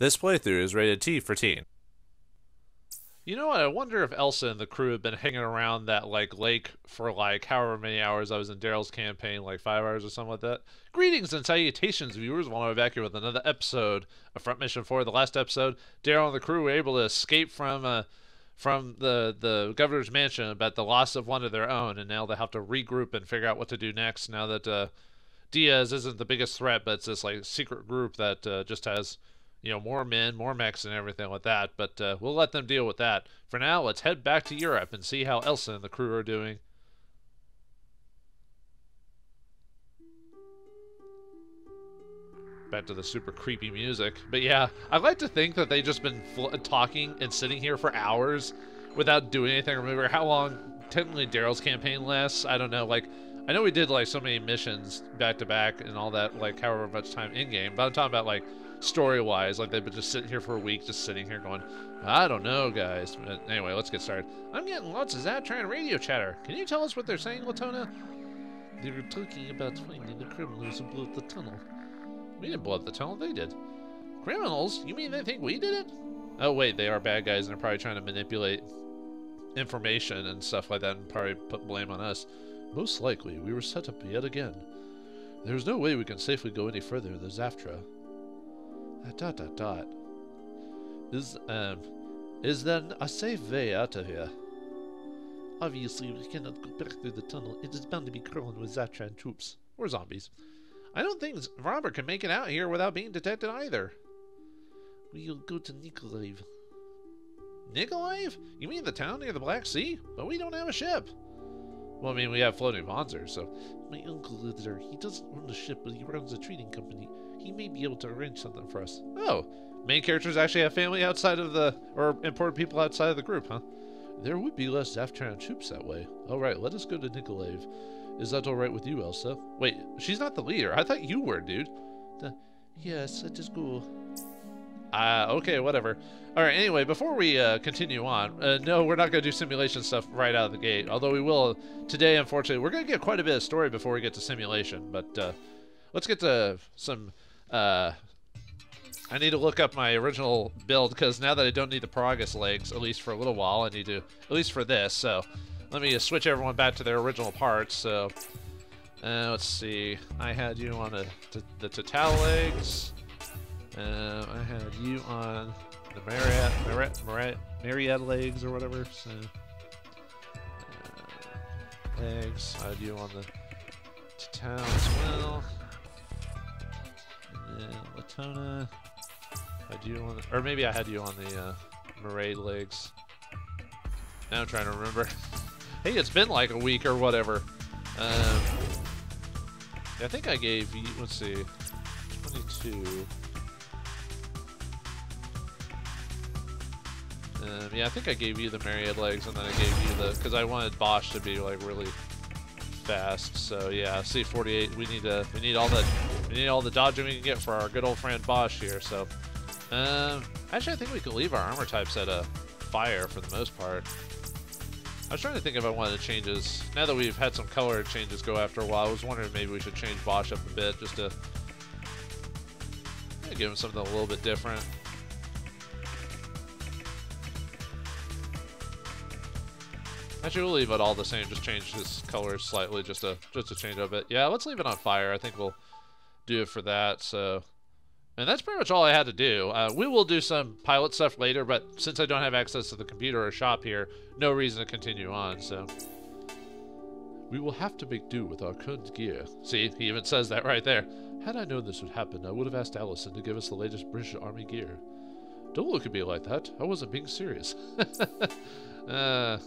This playthrough is rated T for teen. You know what? I wonder if Elsa and the crew have been hanging around that like lake for like however many hours I was in Daryl's campaign, like five hours or something like that. Greetings and salutations, viewers. Welcome back here with another episode of Front Mission 4. The last episode, Daryl and the crew were able to escape from uh, from the the governor's mansion, but the loss of one of their own, and now they have to regroup and figure out what to do next. Now that uh, Diaz isn't the biggest threat, but it's this like secret group that uh, just has you know, more men, more mechs, and everything like that. But uh, we'll let them deal with that. For now, let's head back to Europe and see how Elsa and the crew are doing. Back to the super creepy music. But yeah, I like to think that they've just been talking and sitting here for hours without doing anything. Remember how long technically Daryl's campaign lasts? I don't know. Like, I know we did like so many missions back to back and all that, like however much time in game. But I'm talking about like story wise. Like they've been just sitting here for a week, just sitting here going, I don't know, guys. But anyway, let's get started. I'm getting lots of Zaftran radio chatter. Can you tell us what they're saying, Latona? They were talking about finding the criminals who blew up the tunnel. We didn't blow up the tunnel, they did. Criminals? You mean they think we did it? Oh, wait, they are bad guys and they're probably trying to manipulate information and stuff like that and probably put blame on us. Most likely, we were set up yet again. There's no way we can safely go any further the Zaftra. Dot dot dot. Is um is there a safe way out of here? Obviously we cannot go back through the tunnel. It is bound to be crawling with Zaftran troops. Or zombies. I don't think Robert can make it out here without being detected either. We'll go to Nikolaev. Nikolaev? You mean the town near the Black Sea? But we don't have a ship. Well, I mean, we have floating monsters, so... My uncle lives there. He doesn't own the ship, but he runs a trading company he may be able to arrange something for us. Oh, main characters actually have family outside of the, or important people outside of the group, huh? There would be less Zaftran troops that way. Alright, let us go to Nikolaev. Is that alright with you, Elsa? Wait, she's not the leader. I thought you were, dude. The, yes, let us go. Uh, okay, whatever. Alright, anyway, before we uh, continue on, uh, no, we're not going to do simulation stuff right out of the gate, although we will today, unfortunately. We're going to get quite a bit of story before we get to simulation, but uh, let's get to some uh, I need to look up my original build because now that I don't need the Paragus legs, at least for a little while, I need to, at least for this. So let me switch everyone back to their original parts. So uh, let's see. I had you on the, the, Total legs. Uh, I had you on the Marriott, Marriott, Marriott, Marriott legs or whatever. So, uh, legs. I had you on the town as well. Latona. I Had you on, the, or maybe I had you on the uh, legs. Now I'm trying to remember. hey, it's been like a week or whatever. Um, I think I gave you. Let's see, 22. Um, yeah, I think I gave you the Myriad legs, and then I gave you the because I wanted Bosch to be like really fast. So yeah, C48. We need to we need all the we need all the dodging we can get for our good old friend Bosch here. So um, actually, I think we could leave our armor types at a fire for the most part. I was trying to think if I wanted to changes. Now that we've had some color changes go after a while, I was wondering maybe we should change Bosch up a bit just to give him something a little bit different. Actually, we'll leave it all the same. Just change his colors slightly, just to just to change up it. Yeah, let's leave it on fire. I think we'll do it for that. So, and that's pretty much all I had to do. Uh, we will do some pilot stuff later, but since I don't have access to the computer or shop here, no reason to continue on. So, we will have to make do with our current gear. See, he even says that right there. Had I known this would happen, I would have asked Allison to give us the latest British Army gear. Don't look at me like that. I wasn't being serious. uh,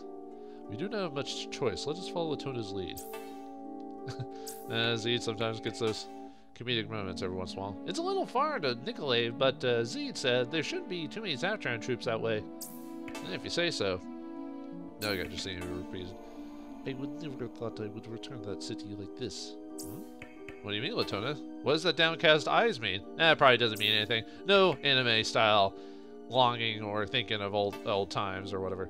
we do not have much choice. Let us follow Latona's lead. uh, Zead sometimes gets those comedic moments every once in a while. It's a little far to Nikolaev, but uh, Zead said there shouldn't be too many Zaftran troops that way. And if you say so. No, I got just saying repeated. I would never have thought I would return to that city like this. Hmm? What do you mean, Latona? What does that downcast eyes mean? Eh, probably doesn't mean anything. No anime style longing or thinking of old old times or whatever.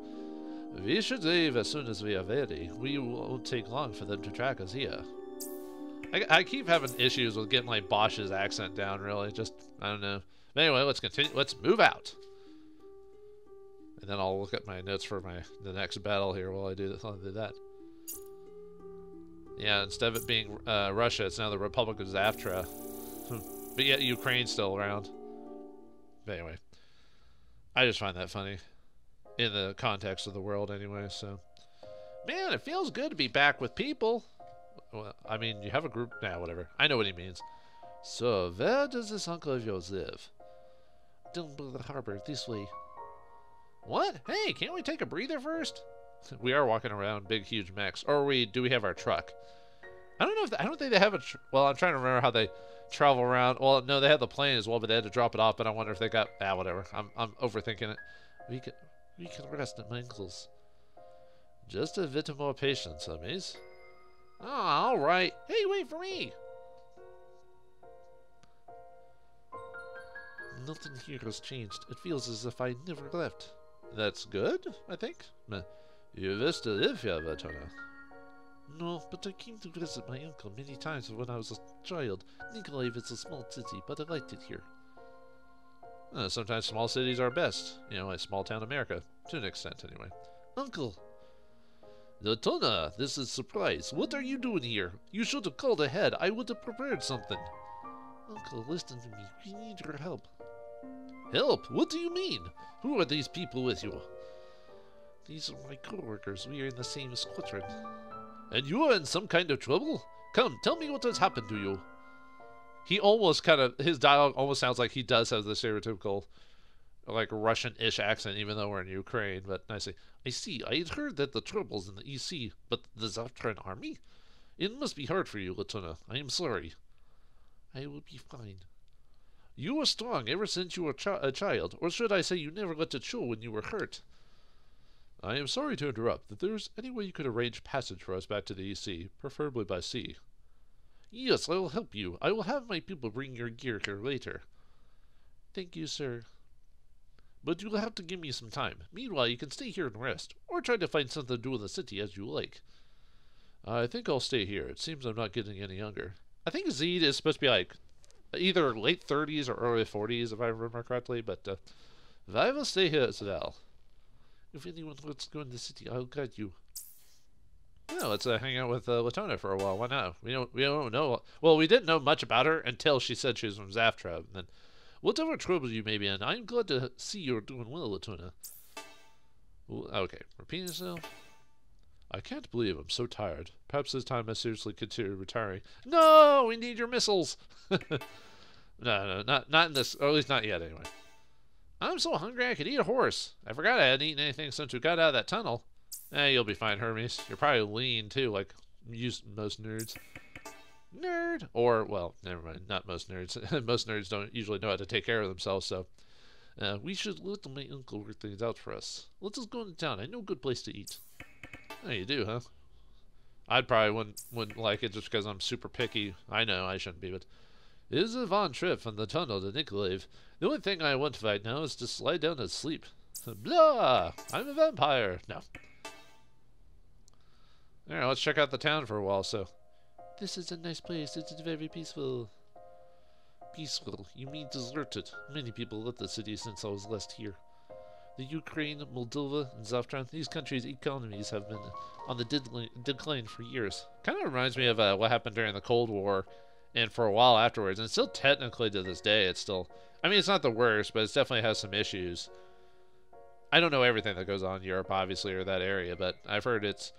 We should leave as soon as we are ready. We won't take long for them to track us here. I, I keep having issues with getting like Bosch's accent down, really. Just, I don't know. But anyway, let's continue. Let's move out. And then I'll look at my notes for my the next battle here while I do, this, while I do that. Yeah, instead of it being uh, Russia, it's now the Republic of Zaftra. but yet Ukraine's still around. But anyway, I just find that funny in the context of the world anyway, so. Man, it feels good to be back with people. Well, I mean, you have a group now, nah, whatever. I know what he means. So, where does this uncle of yours live? Down by the harbor, this way. What? Hey, can't we take a breather first? we are walking around big, huge mechs. Or we do we have our truck? I don't know if they, I don't think they have a. well, I'm trying to remember how they travel around. Well, no, they had the plane as well, but they had to drop it off. But I wonder if they got ah whatever. I'm I'm overthinking it. We can we can rest at my uncle's. Just a bit more patience, Hermes. Oh, all right. Hey, wait for me. Nothing here has changed. It feels as if I never left. That's good, I think. You used to live here, Latona. Uh, no, but I came to visit my uncle many times when I was a child. Nikolaev is a small city, but I liked it here. Uh, sometimes small cities are best. You know, like small town America. To an extent, anyway. Uncle! Latona, this is surprise. What are you doing here? You should have called ahead. I would have prepared something. Uncle, listen to me. We need your help. Help? What do you mean? Who are these people with you? These are my co-workers. We are in the same squadron. And you are in some kind of trouble? Come, tell me what has happened to you. He almost kind of, his dialogue almost sounds like he does have the stereotypical, like, Russian-ish accent, even though we're in Ukraine. But I say, I see, I had heard that the troubles in the EC, but the Zaftran army? It must be hard for you, Latona. I am sorry. I will be fine. You were strong ever since you were chi a child, or should I say you never let it show when you were hurt. I am sorry to interrupt. If there's any way you could arrange passage for us back to the EC, preferably by sea. Yes, I will help you. I will have my people bring your gear here later. Thank you, sir. But you'll have to give me some time. Meanwhile, you can stay here and rest, or try to find something to do in the city as you like. I think I'll stay here. It seems I'm not getting any younger. I think Zead is supposed to be like either late 30s or early 40s, if I remember correctly, but uh, I will stay here as well. If anyone wants to go in the city, I'll guide you. Yeah, let's uh, hang out with uh, Latona for a while. Why not? We don't we don't know. Well, we didn't know much about her until she said she was from Zaftra. And then, whatever trouble you may be in, I'm glad to see you're doing well, Latona. Okay, repeat yourself. I can't believe I'm so tired. Perhaps this time I seriously consider retiring. No, we need your missiles. no, no, not not in this, or at least not yet, anyway. I'm so hungry I could eat a horse. I forgot I hadn't eaten anything since we got out of that tunnel. Eh, you'll be fine, Hermes. You're probably lean, too, like most nerds. Nerd! Or, well, never mind, not most nerds. most nerds don't usually know how to take care of themselves, so... Uh, we should let my uncle work things out for us. Let's just go into town. I know a good place to eat. Oh, you do, huh? I'd probably wouldn't, wouldn't like it just because I'm super picky. I know I shouldn't be, but... It is a long trip from the tunnel to Nikolaev. The only thing I want right now is to slide down and sleep. Blah! I'm a vampire. No. Alright, let's check out the town for a while, so. This is a nice place. It's very peaceful. Peaceful? You mean deserted? Many people left the city since I was last here. The Ukraine, Moldova, and Zaftran, these countries' economies have been on the decline for years. Kind of reminds me of uh, what happened during the Cold War and for a while afterwards. And still technically to this day, it's still I mean, it's not the worst, but it definitely has some issues. I don't know everything that goes on in Europe, obviously, or that area, but I've heard it's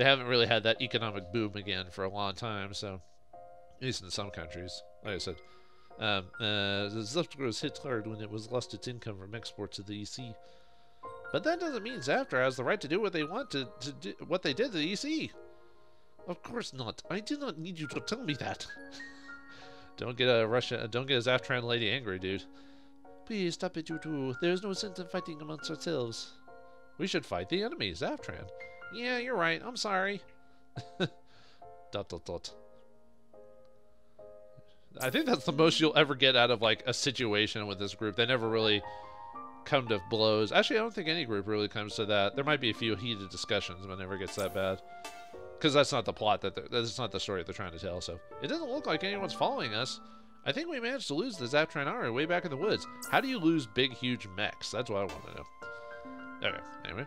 they haven't really had that economic boom again for a long time. So, at least in some countries, like I said, um, uh, the Zaftra was hit hard when it was lost its income from exports to the EC. But that doesn't mean Zaftra has the right to do what they want to, to do, what they did to the EC. Of course not. I do not need you to tell me that. Don't get a Russian, don't get a Zaftran lady angry, dude. Please stop it, you two. There's no sense in fighting amongst ourselves. We should fight the enemy, Zaftran. Yeah, you're right. I'm sorry. dot dot dot. I think that's the most you'll ever get out of like a situation with this group. They never really come to blows. Actually, I don't think any group really comes to that. There might be a few heated discussions, but never gets that bad because that's not the plot that that's not the story they're trying to tell. So it doesn't look like anyone's following us. I think we managed to lose the Zaftran army way back in the woods. How do you lose big, huge mechs? That's what I want to know. Okay, anyway.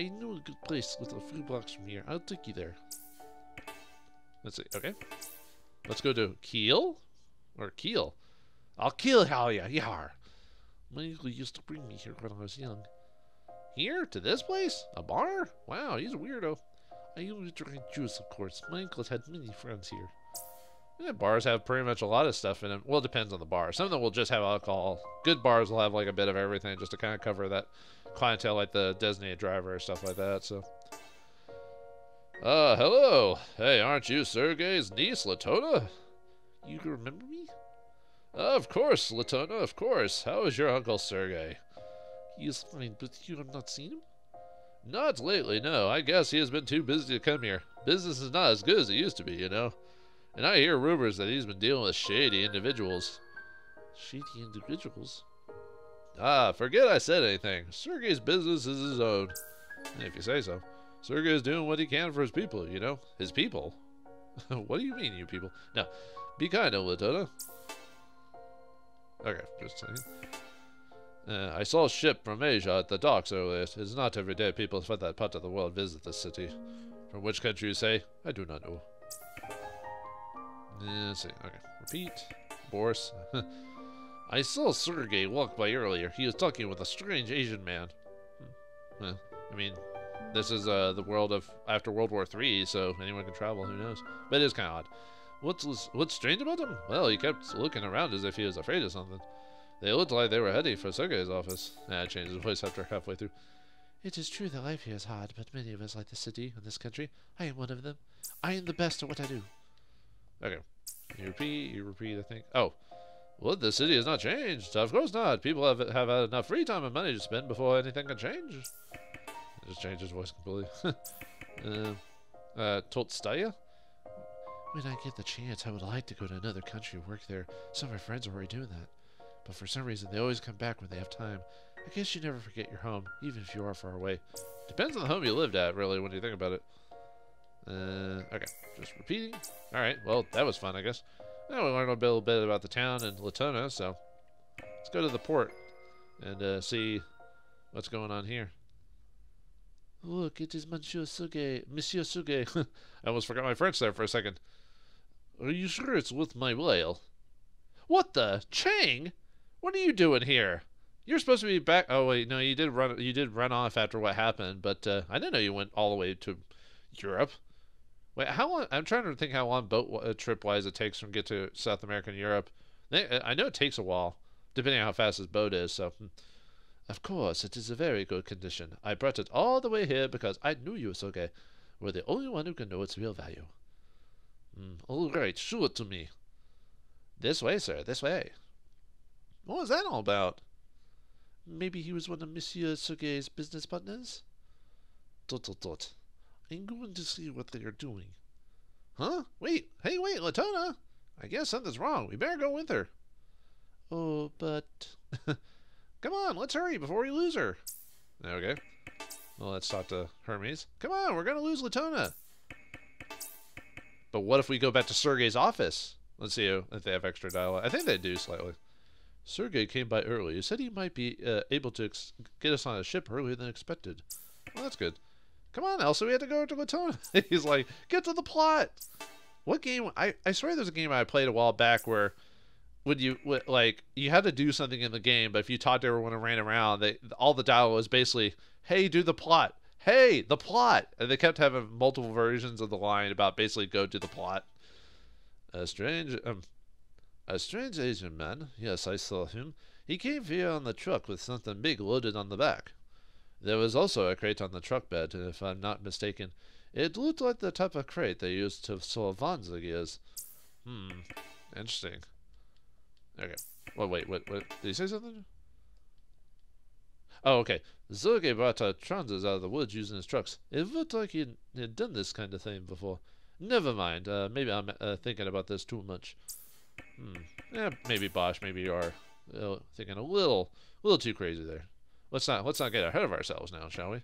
I know a good place with a few blocks from here. I'll take you there. Let's see. Okay. Let's go to Kiel? Or Kiel. Ah, I'll kill ya, yar. My uncle used to bring me here when I was young. Here? To this place? A bar? Wow, he's a weirdo. I only drink juice, of course. My uncle's had many friends here. Yeah, bars have pretty much a lot of stuff in them. Well, it depends on the bar. Some of them will just have alcohol. Good bars will have like a bit of everything just to kind of cover that clientele, like the designated driver or stuff like that. So, uh, hello. Hey, aren't you Sergei's niece, Latona? You remember me? Of course, Latona, of course. How is your uncle Sergei? He is fine, but you have not seen him? Not lately, no. I guess he has been too busy to come here. Business is not as good as it used to be, you know. And I hear rumors that he's been dealing with shady individuals. Shady individuals? Ah, forget I said anything. Sergei's business is his own. If you say so. Sergei's doing what he can for his people, you know? His people? what do you mean, you people? No. Be kind, Latona. Okay, just saying. Uh, I saw a ship from Asia at the docks earlier. It is not every day people from that part of the world visit the city. From which country you say? I do not know. Let's see. Okay. Repeat. Boris. I saw Sergei walk by earlier. He was talking with a strange Asian man. Hmm. Well, I mean, this is uh, the world of after World War III, so anyone can travel. Who knows? But it is kind of odd. What's what's strange about him? Well, he kept looking around as if he was afraid of something. They looked like they were heading for Sergei's office. Ah, changed his voice after halfway through. It is true that life here is hard, but many of us like the city and this country. I am one of them. I am the best at what I do. Okay. You repeat, you repeat, I think. Oh. Well, the city has not changed. Of course not. People have have had enough free time and money to spend before anything can change. Just changed his voice completely. uh, uh, Tolstaya? When I get the chance, I would like to go to another country and work there. Some of my friends are already doing that. But for some reason, they always come back when they have time. I guess you never forget your home, even if you are far away. Depends on the home you lived at, really, when you think about it. Uh, okay, just repeating. Alright, well, that was fun, I guess. Now we learned a little bit about the town and Latona, so let's go to the port and uh, see what's going on here. Look, it is Monsieur Suge. Monsieur Suge. I almost forgot my French there for a second. Are you sure it's with my whale? What the? Chang? What are you doing here? You're supposed to be back. Oh wait, no, you did run. You did run off after what happened, but uh, I didn't know you went all the way to Europe. Wait, how long? I'm trying to think how long boat uh, trip wise it takes from get to South America and Europe. Uh, I know it takes a while, depending on how fast his boat is. So, hmm. of course, it is a very good condition. I brought it all the way here because I knew you, Soge, were the only one who can know its real value. Mm, all right, show it to me. This way, sir. This way. What was that all about? Maybe he was one of Monsieur Sergei's business partners? Dot dot dot. I'm going to see what they are doing. Huh? Wait, hey, wait, Latona! I guess something's wrong. We better go with her. Oh, but... Come on, let's hurry before we lose her. Okay. Well, let's talk to Hermes. Come on, we're going to lose Latona. But what if we go back to Sergei's office? Let's see if they have extra dialogue. I think they do slightly. Sergei came by early. He said he might be uh, able to get us on a ship earlier than expected. Well, that's good. Come on, Elsa, we had to go to Latona. He's like, get to the plot. What game? I, I swear there's a game I played a while back where when you like you had to do something in the game, but if you talked to everyone and ran around, they all the dialogue was basically, "Hey, do the plot. Hey, the plot." And they kept having multiple versions of the line about basically go do the plot. A strange, um, a strange Asian man. Yes, I saw him. He came here on the truck with something big loaded on the back. There was also a crate on the truck bed, and if I'm not mistaken. It looked like the type of crate they used to Wanzer gears. Hmm. Interesting. Okay. Well, wait, what, what? Did he say something? Oh, okay. Sergei brought our transits out of the woods using his trucks. It looked like he had done this kind of thing before. Never mind. Uh, maybe I'm uh, thinking about this too much. Hmm. Yeah, maybe Bosch. Maybe you are uh, thinking a little, a little too crazy there. Let's not let's not get ahead of ourselves now, shall we?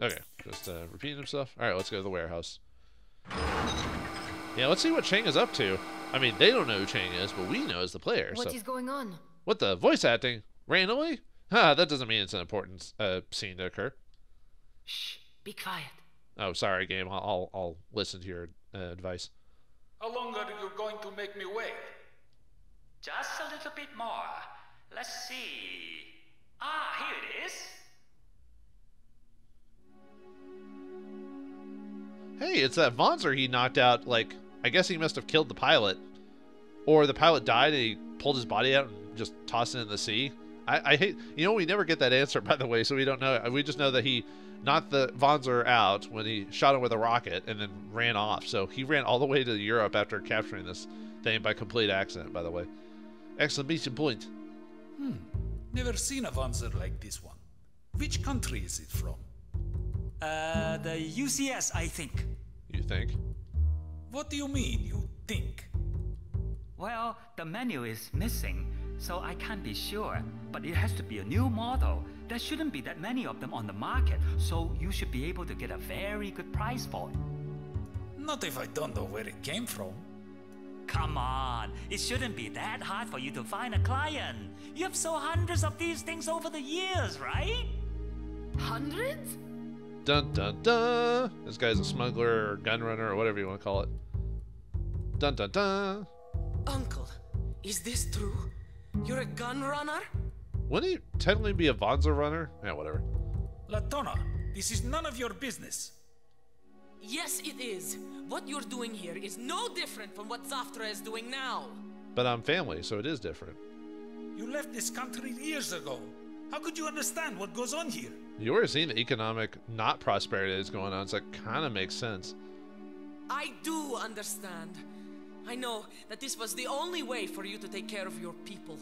Okay, just uh, repeating himself. All right, let's go to the warehouse. Yeah, let's see what Chang is up to. I mean, they don't know who Chang is, but we know as the player. What so. is going on? What the voice acting randomly? Huh, that doesn't mean it's an important uh, scene to occur. Shh, be quiet. Oh, sorry, game. I'll I'll, I'll listen to your uh, advice. How long are you going to make me wait? Just a little bit more. Let's see. Ah, here it is. Hey, it's that Wanzer he knocked out. Like, I guess he must have killed the pilot, or the pilot died and he pulled his body out and just tossed it in the sea. I, I hate, you know, we never get that answer by the way, so we don't know. We just know that he knocked the Wanzer out when he shot him with a rocket and then ran off. So he ran all the way to Europe after capturing this thing by complete accident. By the way, exclamation point. Never seen a Wanzer like this one. Which country is it from? Uh, the UCS, I think. You think? What do you mean, you think? Well, the menu is missing, so I can't be sure. But it has to be a new model. There shouldn't be that many of them on the market, so you should be able to get a very good price for it. Not if I don't know where it came from. Come on, it shouldn't be that hard for you to find a client. You have sold hundreds of these things over the years, right? Hundreds? Dun dun dun. This guy's a smuggler or gun runner or whatever you want to call it. Dun dun dun. Uncle, is this true? You're a gun runner? Wouldn't he technically be a Wanzer runner? Yeah, whatever. Latona, this is none of your business. Yes, it is. What you're doing here is no different from what Zaftra is doing now. But I'm family, so it is different. You left this country years ago. How could you understand what goes on here? You were seeing the economic not prosperity that's going on, so it kind of makes sense. I do understand. I know that this was the only way for you to take care of your people.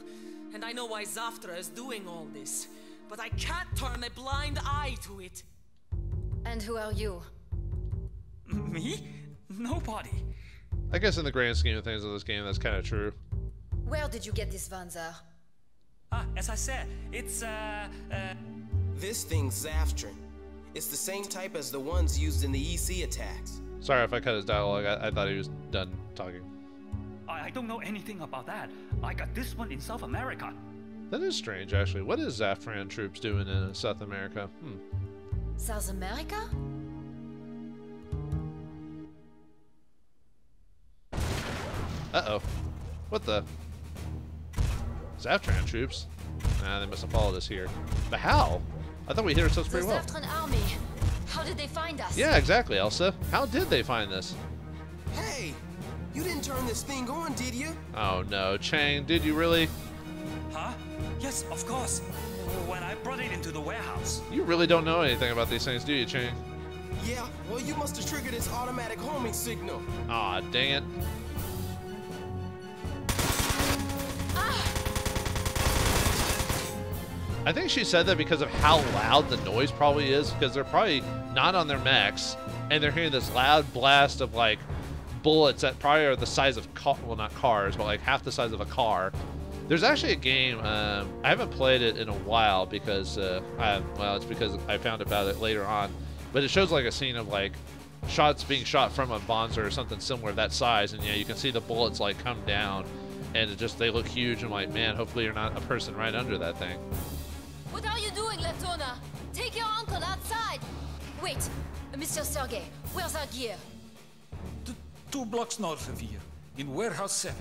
And I know why Zaftra is doing all this. But I can't turn a blind eye to it. And who are you? Me? Nobody. I guess in the grand scheme of things of this game, that's kind of true. Where did you get this Wanzer? Ah, as I said, it's uh, uh This thing's Zaftran. It's the same type as the ones used in the EC attacks. Sorry if I cut his dialogue. I, I thought he was done talking. I, I don't know anything about that. I got this one in South America. That is strange, actually. What is Zaftran troops doing in South America? Hmm. South America? Uh-oh. What the? Zaftran troops? Nah, they must have followed us here. But how? I thought we hit ourselves pretty well. Zaftran army. How did they find us? Yeah, exactly, Elsa. How did they find this? Hey, you didn't turn this thing on, did you? Oh no, Chang, did you really? Huh? Yes, of course. When I brought it into the warehouse. You really don't know anything about these things, do you, Chang? Yeah, well, you must have triggered its automatic homing signal. Aw, dang it. I think she said that because of how loud the noise probably is, because they're probably not on their mechs, and they're hearing this loud blast of like bullets that probably are the size of well not cars, but like half the size of a car. There's actually a game. Um, I haven't played it in a while because, uh, I, well, it's because I found about it later on. But it shows like a scene of like shots being shot from a Wanzer or something similar that size, and yeah, you can see the bullets like come down, and it just they look huge. I'm like, man, hopefully you're not a person right under that thing. What are you doing, Latona? Take your uncle outside! Wait, Mr. Sergei, where's our gear? T- two blocks north of here, in Warehouse 7.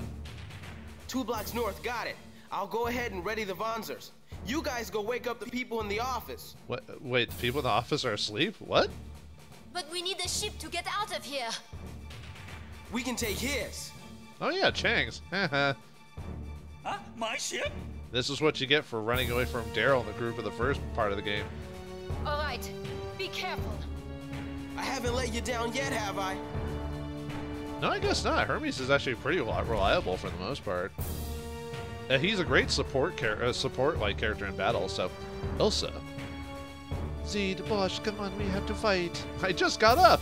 Two blocks north, got it. I'll go ahead and ready the Wanzers. You guys go wake up the people in the office. What? Wait, the people in the office are asleep? What? But we need a ship to get out of here. We can take his. Oh yeah, Chang's. Haha. Huh? My ship? This is what you get for running away from Daryl and the group in the first part of the game. All right, be careful. I haven't let you down yet, have I? No, I guess not. Hermes is actually pretty reliable for the most part. Uh, he's a great support char- uh, support like character in battle. So, Elsa. Zed, Bosch, come on, we have to fight. I just got up.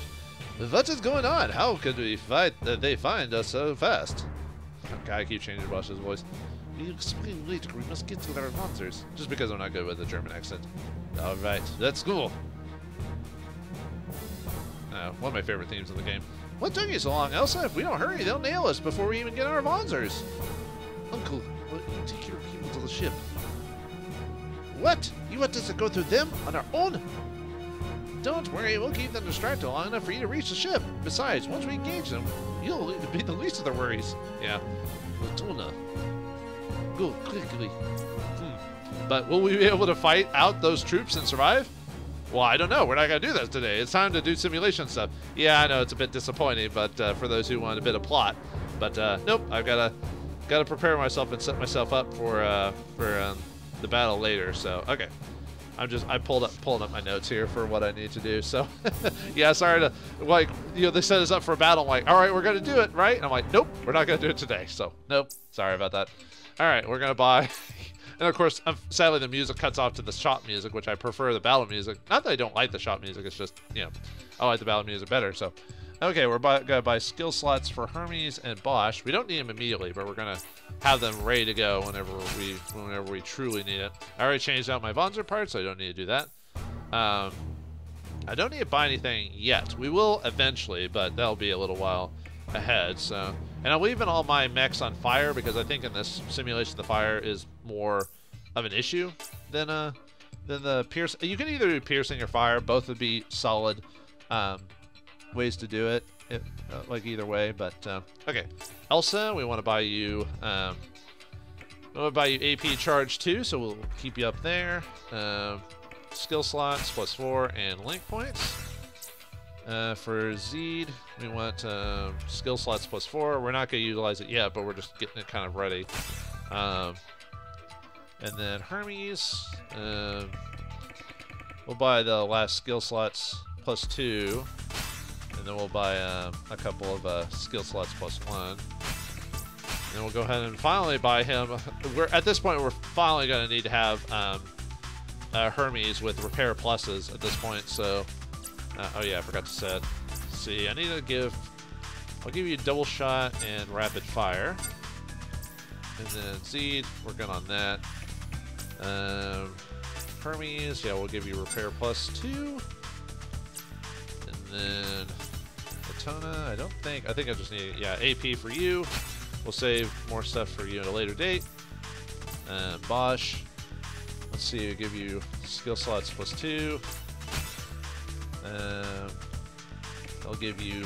What is going on? How could we fight? Uh, they find us so fast. Okay, I keep changing Bosch's voice. We explain later. We must get to their monsters. Just because I'm not good with the German accent. All right, let's go. Uh, one of my favorite themes in the game. What took you so long, Elsa? If we don't hurry, they'll nail us before we even get our Wanzers. Uncle, why don't you take your people to the ship? What? You want us to go through them on our own? Don't worry, we'll keep them distracted long enough for you to reach the ship. Besides, once we engage them, you'll be the least of their worries. Yeah. Latona. Hmm. But will we be able to fight out those troops and survive? Well, I don't know. We're not going to do that today. It's time to do simulation stuff. Yeah, I know it's a bit disappointing, but uh, for those who want a bit of plot. But uh, nope, I've got to got to prepare myself and set myself up for uh, for um, the battle later. So okay, I'm just I pulled up pulling up my notes here for what I need to do. So yeah, sorry to like you know they set us up for a battle. I'm like, all right, we're gonna do it, right? And I'm like, nope, we're not gonna do it today. So nope, sorry about that. All right, we're gonna buy. And of course, um, sadly, the music cuts off to the shop music, which I prefer the battle music. Not that I don't like the shop music, it's just, you know, I like the battle music better. So, okay, we're buy, gonna buy skill slots for Hermes and Bosch. We don't need them immediately, but we're gonna have them ready to go whenever we whenever we truly need it. I already changed out my Wanzer parts, so I don't need to do that. Um, I don't need to buy anything yet. We will eventually, but that'll be a little while ahead. So, and I'm leaving all my mechs on fire because I think in this simulation the fire is more of an issue than uh than the pierce. You can either do piercing or fire. Both would be solid um, ways to do it. it uh, like either way, but uh, okay. Elsa, we want to buy you. Um, we want to buy you AP charge too, so we'll keep you up there. Um, skill slots plus four and link points. Uh, for Zead, we want uh, skill slots plus four. We're not going to utilize it yet, but we're just getting it kind of ready. Um, and then Hermes, um, we'll buy the last skill slots plus two. And then we'll buy uh, a couple of uh, skill slots plus one. And we'll go ahead and finally buy him. We're At this point, we're finally going to need to have um, uh, Hermes with repair pluses at this point. So, uh, oh yeah, I forgot to set. See, I need to give, I'll give you double shot and rapid fire. And then Zead, we're good on that. Um, Hermes, yeah, we'll give you repair plus two. And then Latona, I don't think, I think I just need, yeah, AP for you. We'll save more stuff for you at a later date. Uh, Bosch, let's see, give you skill slots plus two. Um, I'll give you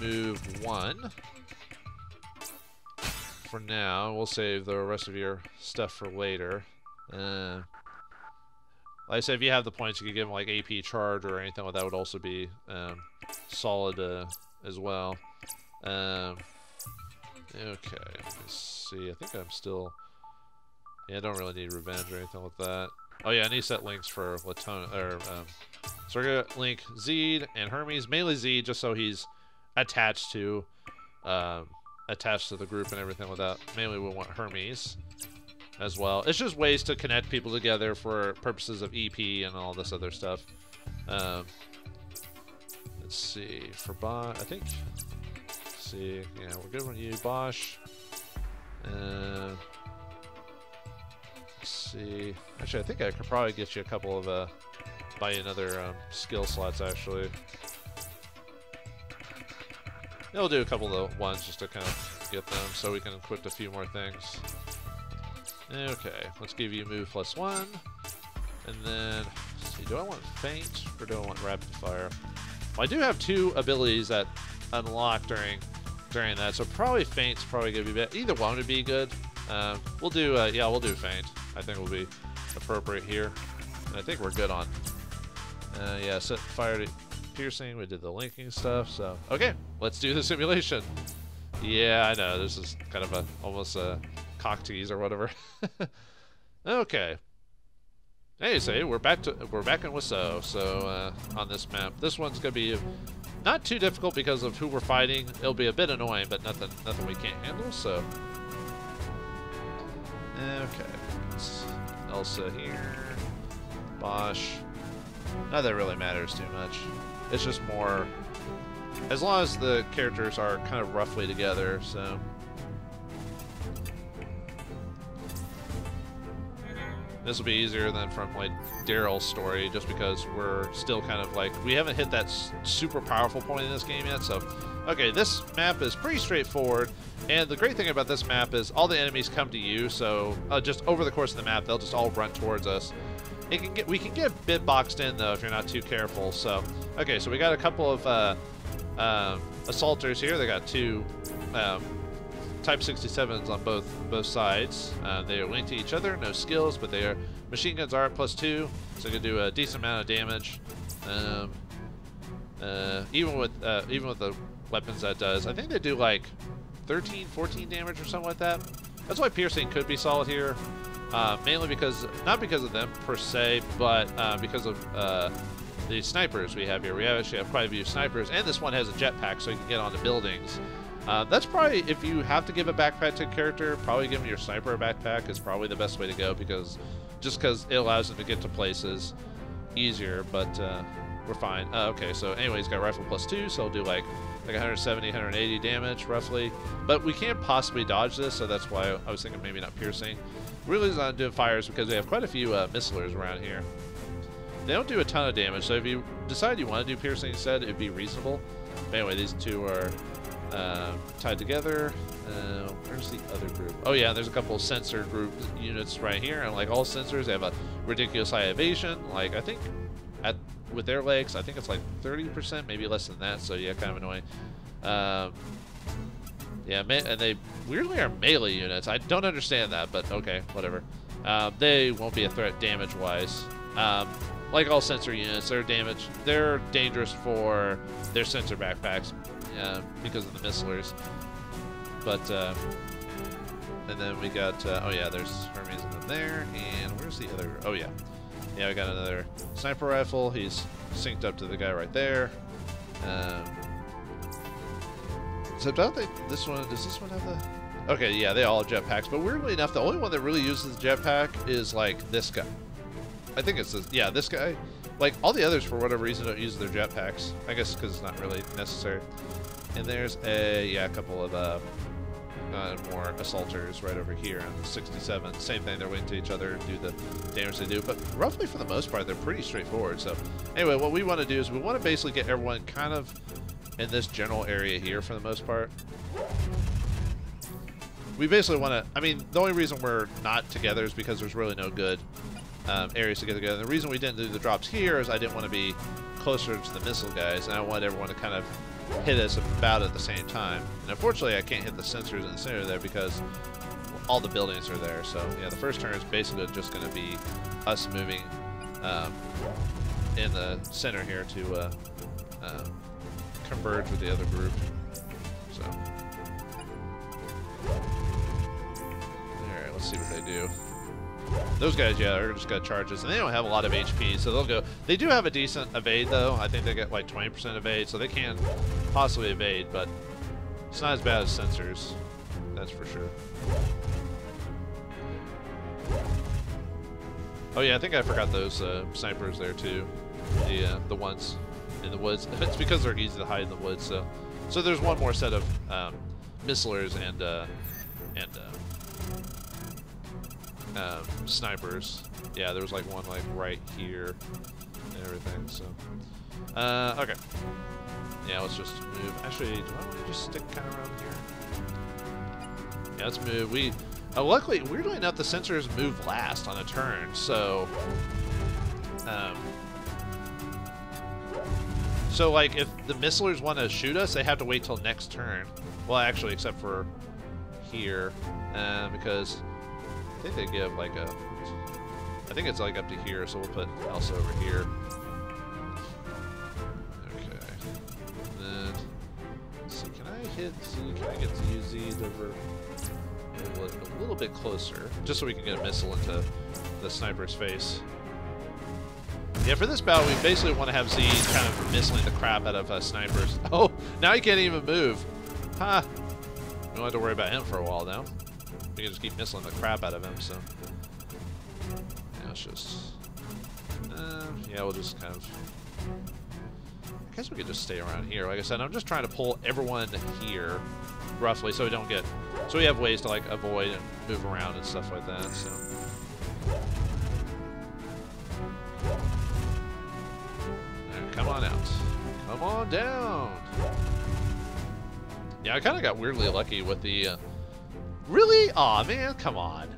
move one. For now, we'll save the rest of your stuff for later. Uh, like I said, if you have the points, you could give them like AP charge or anything like that would also be um, solid uh, as well. Um, okay, let me see. I think I'm still... Yeah, I don't really need revenge or anything like that. Oh yeah, I need to set links for Latona, or, um, so we're gonna link Zead and Hermes, mainly Zead, just so he's attached to, um, attached to the group and everything like that. Mainly we want Hermes as well. It's just ways to connect people together for purposes of EP and all this other stuff. Um, let's see, for Bosch, I think, see, yeah, we're good on you, Bosch. Uh, let's see, actually, I think I could probably get you a couple of, uh, buy another um, skill slots, actually. we will do a couple of the ones just to kind of get them so we can equip a few more things. Okay, let's give you move plus one. And then, see, do I want faint or do I want rapid fire? Well, I do have two abilities that unlock during during that, so probably faint's probably gonna be better. Either one would be good. Uh, we'll do, uh, yeah, we'll do faint. I think will be appropriate here. And I think we're good on. Uh, yeah, set fire to piercing. We did the linking stuff. So okay, let's do the simulation. Yeah, I know this is kind of a almost a cock tease or whatever. okay. Hey, say we're back to we're back in Wiseau. So uh, on this map, this one's gonna be not too difficult because of who we're fighting. It'll be a bit annoying, but nothing nothing we can't handle. So okay, Elsa here, Bosch. Not that really matters too much. It's just more as long as the characters are kind of roughly together. So. This will be easier than from like Daryl's story, just because we're still kind of like we haven't hit that super powerful point in this game yet. So, okay, this map is pretty straightforward, and the great thing about this map is all the enemies come to you. So, uh, just over the course of the map, they'll just all run towards us. It can get we can get a bit boxed in though if you're not too careful. So, okay, so we got a couple of uh, um, assaulters here. They got two. Um, Type 67s on both both sides. Uh, they are linked to each other, no skills, but they are machine guns are plus two, so they can do a decent amount of damage. Um, uh, even with uh, even with the weapons that does, I think they do like 13, 14 damage or something like that. That's why piercing could be solid here, uh, mainly because not because of them per se, but uh, because of uh, the snipers we have here. We actually have quite a few snipers, and this one has a jetpack, so you can get onto buildings. Uh, that's probably, if you have to give a backpack to a character, probably give giving your sniper backpack is probably the best way to go because just because it allows them to get to places easier, but uh, we're fine. Uh, okay, so anyway, he's got rifle plus two, so he'll do like like 170, 180 damage roughly. But we can't possibly dodge this, so that's why I was thinking maybe not piercing. Really, not doing fires because they have quite a few uh, missilers around here. They don't do a ton of damage, so if you decide you want to do piercing instead, it'd be reasonable. But anyway, these two are uh, tied together. Uh, where's the other group? Oh yeah, there's a couple sensor group units right here, and like all sensors, they have a ridiculous high evasion. Like I think at with their legs, I think it's like 30%, maybe less than that. So yeah, kind of annoying. Um, yeah, and they weirdly are melee units. I don't understand that, but okay, whatever. Um, they won't be a threat damage-wise. Um, like all sensor units, they're damage. They're dangerous for their sensor backpacks uh, because of the missilers. But uh, and then we got uh, oh yeah, there's Hermes in there, and where's the other? Oh yeah, yeah, we got another sniper rifle. He's synced up to the guy right there. Um, so don't think this one does this one have the? Okay, yeah, they all have jetpacks, but weirdly enough, the only one that really uses the jetpack is like this guy. I think it's this, yeah, this guy. Like all the others, for whatever reason, don't use their jetpacks. I guess because it's not really necessary. And there's a yeah, a couple of uh, uh, more assaulters right over here on the 67. Same thing, they're waiting to each other do the damage they do, but roughly for the most part, they're pretty straightforward. So anyway, what we want to do is we want to basically get everyone kind of in this general area here for the most part. We basically want to, I mean, the only reason we're not together is because there's really no good um, areas to get together. And the reason we didn't do the drops here is I didn't want to be closer to the missile guys, and I wanted everyone to kind of hit us about at the same time. And unfortunately, I can't hit the sensors in the center there because all the buildings are there. So yeah, the first turn is basically just going to be us moving um, in the center here to uh, uh, converge with the other group. So, all right, let's see what they do. Those guys, yeah, are just got charges, and they don't have a lot of HP, so they'll go. They do have a decent evade, though. I think they get like 20% evade, so they can possibly evade, but it's not as bad as sensors. That's for sure. Oh yeah, I think I forgot those uh, snipers there too. The uh, the ones in the woods. It's because they're easy to hide in the woods. So, so there's one more set of um, and uh, and uh, um, snipers. Yeah, there was like one like right here and everything. So, uh, okay. Yeah, let's just move. Actually, do I want to just stick kind of around here? Yeah, let's move. We uh, luckily, weirdly enough, the sensors move last on a turn, so um, so like if the missilers want to shoot us, they have to wait till next turn. Well, actually, except for here, uh, because think they give like a. I think it's like up to here, so we'll put Elsa over here. Okay. Then, let's see, can I hit Z? Can I get to use these over a little, bit closer, just so we can get a missile into the sniper's face? Yeah, for this battle, we basically want to have Z kind of missiling the crap out of uh, snipers. Oh, now he can't even move. Ha! Huh. We don't have to worry about him for a while now. We can just keep missing the crap out of him, so... Yeah, it's just... Uh, yeah, we'll just kind of... I guess we could just stay around here. Like I said, I'm just trying to pull everyone here, roughly, so we don't get... So we have ways to, like, avoid and move around and stuff like that, so... Come on out. Come on down! Yeah, I kind of got weirdly lucky with the... Uh, Really? Aw, man, come on.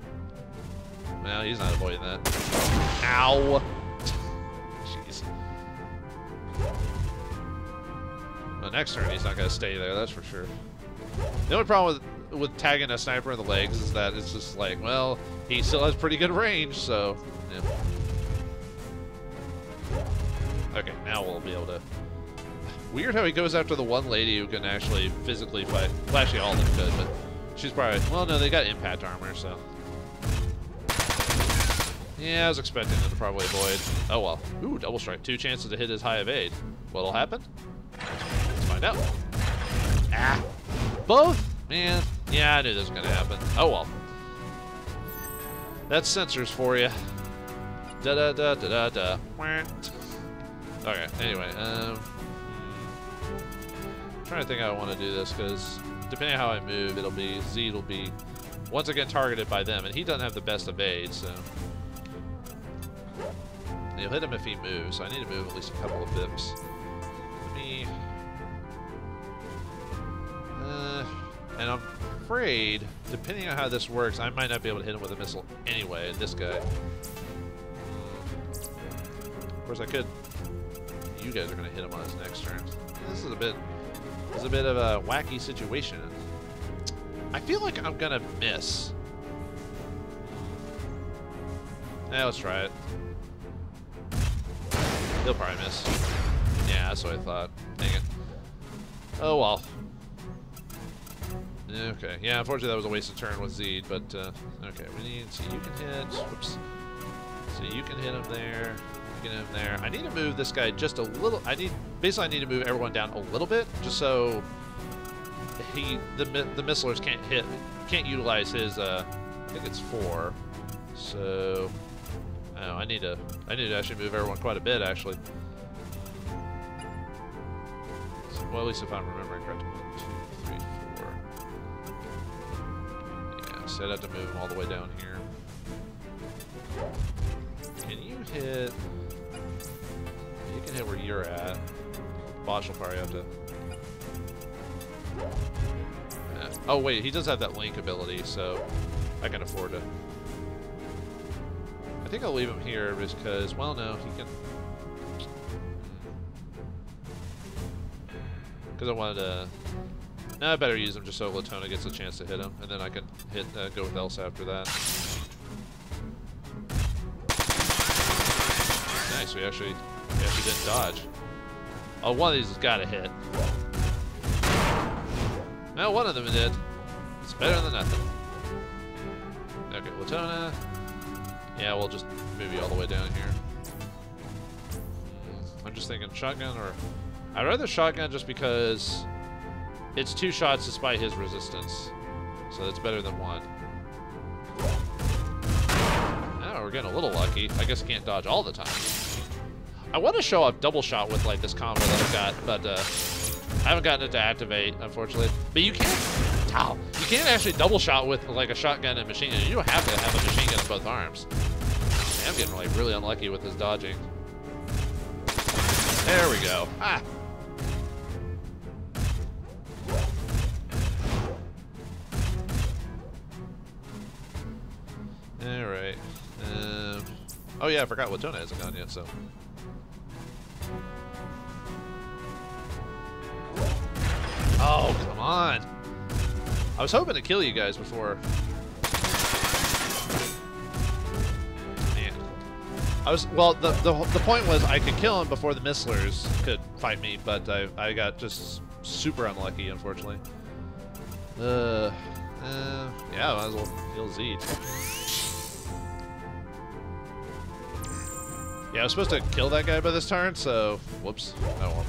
Well, he's not avoiding that. Ow! Jeez. The next turn, he's not going to stay there, that's for sure. The only problem with, with tagging a sniper in the legs is that it's just like, well, he still has pretty good range, so... Yeah. Okay, now we'll be able to... Weird how he goes after the one lady who can actually physically fight. Well, actually, all of them could, but she's probably... Well, no, they got impact armor, so... Yeah, I was expecting them to probably avoid. Oh, well. Ooh, double strike. Two chances to hit his high evade. What'll happen? Let's find out. Ah! Both? Man. Yeah, I knew this was to happen. Oh, well. That's sensors for you. Da da da da da da. Okay, anyway, um, I'm trying to think how I want to do this because depending on how I move, it'll be Z will be once again targeted by them, and he doesn't have the best evade, so you'll hit him if he moves. So I need to move at least a couple of bips. Let me, uh, and I'm afraid, depending on how this works, I might not be able to hit him with a missile anyway. This guy. Of course, I could. You guys are going to hit him on his next turn. This is a bit. Is a bit of a wacky situation. I feel like I'm to miss. Yeah, let's try it. He'll probably miss. Yeah, that's what I thought. Dang it. Oh well. Okay. Yeah, unfortunately that was a wasted turn with Zead, but uh, okay. We need so you can hit. Whoops. So you can hit him there him there. I need to move this guy just a little. I need basically I need to move everyone down a little bit just so he the the missilers can't hit can't utilize his. Uh, I think it's four. So oh, I need to I need to actually move everyone quite a bit actually. So, well, at least if I'm remembering correctly. One, two, three, four. Yeah, so I'd have to move him all the way down here. Can you hit? Can hit where you're at. Bosch will probably have to... Yeah. Oh wait, he does have that link ability, so I can afford to... I think I'll leave him here just because, well no, he can... Because I wanted to... Now I better use him just so Latona gets a chance to hit him, and then I can hit uh, go with Elsa after that. Nice, we actually yeah, she didn't dodge. Oh, one of these has got to hit. Well, one of them did. It's better than nothing. Okay, Latona. Yeah, we'll just move you all the way down here. Hmm, I'm just thinking shotgun or... I'd rather shotgun just because it's two shots despite his resistance. So that's better than one. Oh, we're getting a little lucky. I guess can't dodge all the time. I want to show off double shot with like this combo that I've got, but uh, I haven't gotten it to activate, unfortunately. But you can't, ow, you can't actually double shot with like a shotgun and machine gun. You don't have to have a machine gun in both arms. I'm getting like really unlucky with this dodging. There we go. Ah. All right. Um, oh yeah, I forgot what Tona hasn't gone yet, so. Oh, come on. I was hoping to kill you guys before. Man. I was, well, the, the, the point was I could kill him before the missilers could fight me, but I, I got just super unlucky, unfortunately. Uh, uh yeah, I might as well heal Zead. Yeah, I was supposed to kill that guy by this turn, so whoops. Oh well.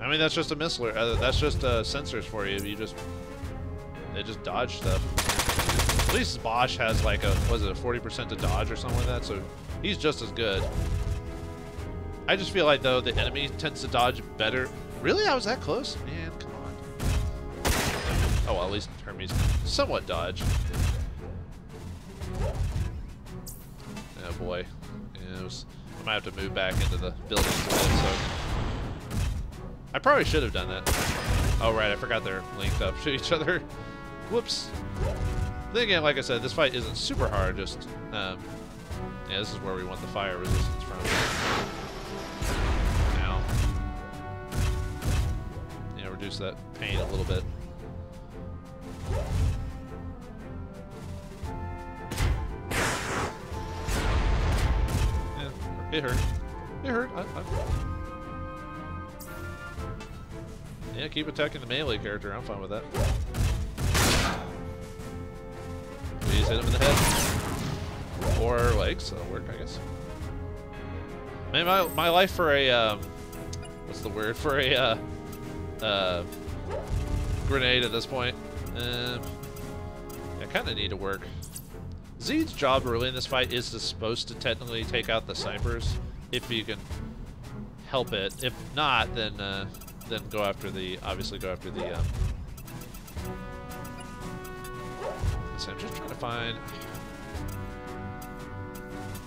I mean, that's just a missiler. Uh, that's just uh, sensors for you. You just they just dodge stuff. At least Bosch has like a was it a 40% to dodge or something like that, so he's just as good. I just feel like though the enemy tends to dodge better. Really, I was that close? Man, come on. Oh well, at least Hermes somewhat dodge. Oh boy, yeah, was, I might have to move back into the building. So I probably should have done that. Oh, right, I forgot they're linked up to each other. Whoops. Then again, like I said, this fight isn't super hard, just, um, yeah, this is where we want the fire resistance from. Now. Yeah, reduce that pain a little bit. Yeah, it hurt. It hurt. I, I... Yeah, keep attacking the melee character. I'm fine with that. Please hit him in the head. Or legs. That'll work, I guess. Man, my, my life for a, um, what's the word? For a, uh, uh, grenade at this point. Um, I kind of need to work. Zead's job really in this fight is to, supposed to technically take out the snipers, if you can help it. If not, then uh, then go after the obviously go after the. Um... I'm just trying to find.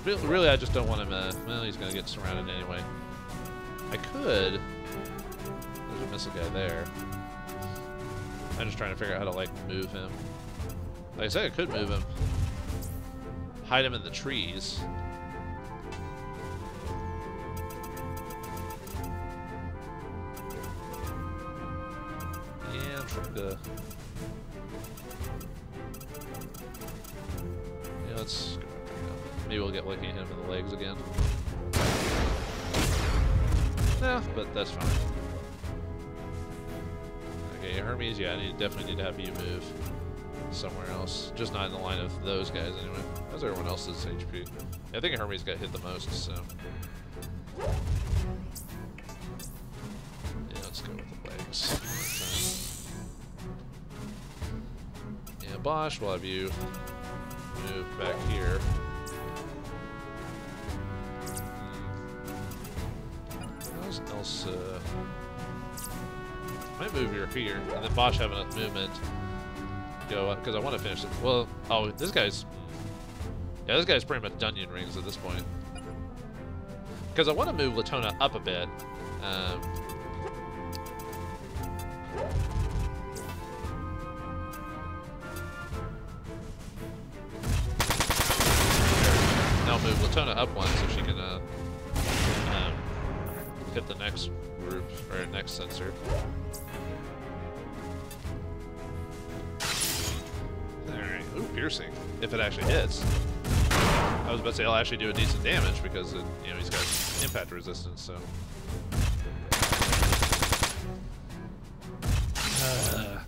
Really, really, I just don't want him. Uh, well, he's gonna get surrounded anyway. I could. There's a missile guy there. I'm just trying to figure out how to like move him. Like I said, I could move him. Hide him in the trees. Yeah, let's. Maybe we'll get lucky and hit him in the legs again. Nah, but that's fine. Okay, Hermes, yeah, I need, definitely need to have you move somewhere else. Just not in the line of those guys, anyway. How's everyone else's HP? Yeah, I think Hermes got hit the most, so... Yeah, let's go with the legs. Bosch, we'll have you move back here. What else? Uh, might move you here, and then Bosch have enough movement go up because I want to finish it. Well, oh, this guy's yeah, this guy's pretty much Dunyan rings at this point. Because I want to move Latona up a bit. Um, actually do a decent damage because it, you know he's got impact resistance, so. Uh.